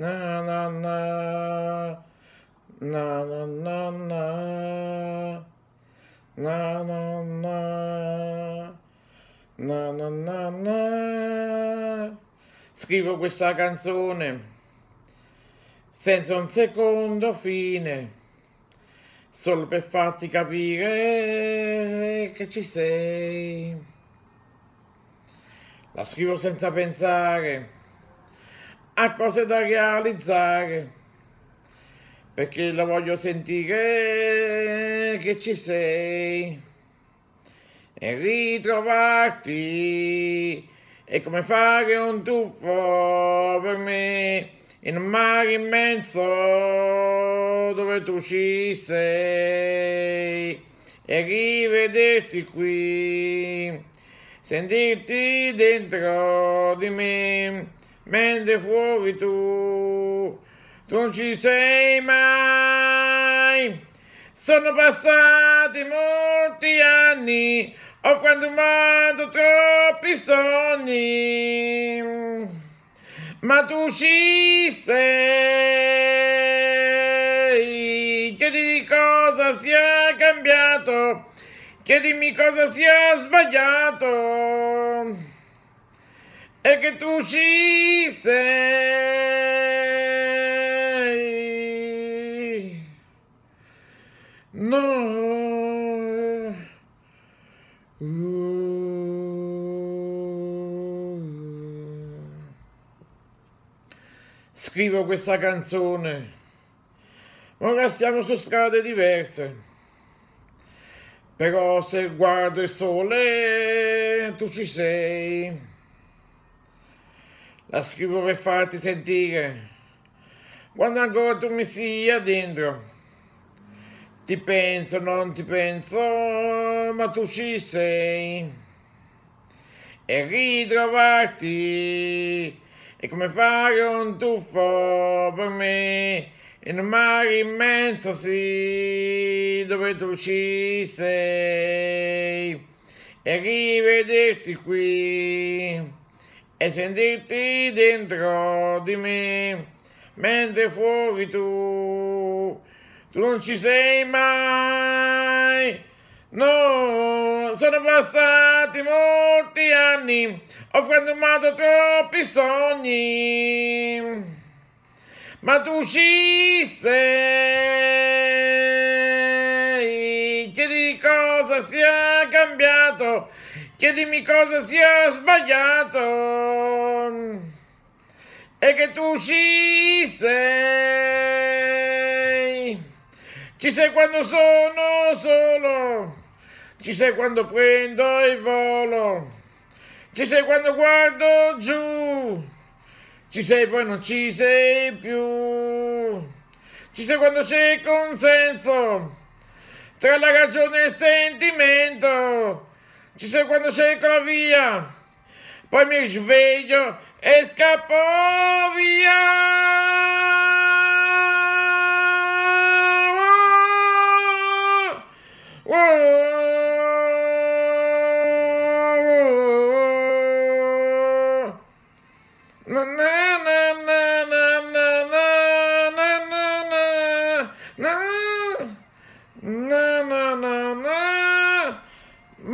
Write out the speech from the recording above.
Na na na. Na na na na. Na na na. Na na na na. Scrivo questa canzone senza un secondo fine, solo per farti capire che ci sei. La scrivo senza pensare a cose da realizzare, perché la voglio sentire che ci sei. E ritrovarti è come fare un tuffo per me in un mare immenso dove tu ci sei. E rivederti qui, sentirti dentro di me, mentre fuori tu, non ci sei mai. Sono passati molti anni, ho frantumato troppi sogni ma tu ci sei. Chiedimi cosa sia cambiato, chiedimi cosa sia sbagliato e che tu ci sei. No. scrivo questa canzone. Ora stiamo su strade diverse. Però se guardo il sole, tu ci sei. La scrivo per farti sentire. Quando ancora tu mi sia dentro. Ti penso, non ti penso, ma tu ci sei. E ritrovarti è come fare un tuffo per me in un mare immenso, sì, dove tu ci sei. E rivederti qui e sentirti dentro di me, mentre fuori tu, tu non ci sei mai. No, sono passati molti anni, ho frantumato troppi sogni, ma tu ci sei. Chiedi cosa sia cambiato, chiedimi cosa sia sbagliato. E che tu ci sei. Ci sei quando sono solo. Ci sei quando prendo il volo, ci sei quando guardo giù, ci sei poi non ci sei più, ci sei quando c'è consenso tra la ragione e il sentimento, ci sei quando cerco la via, poi mi sveglio e scappo via. Ma tu ci sei? Tu